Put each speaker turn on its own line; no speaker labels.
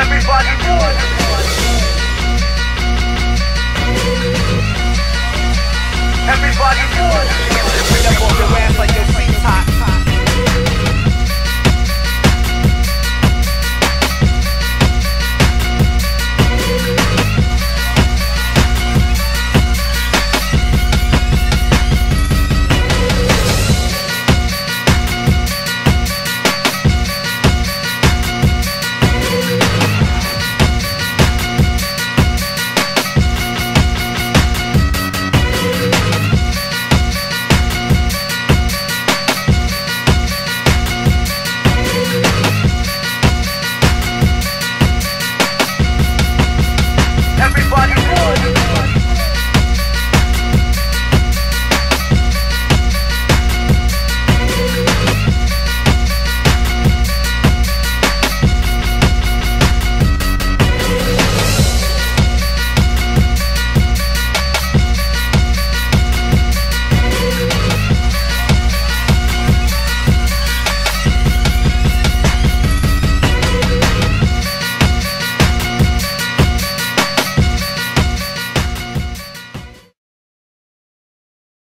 Everybody move. Everybody move.
Everybody move.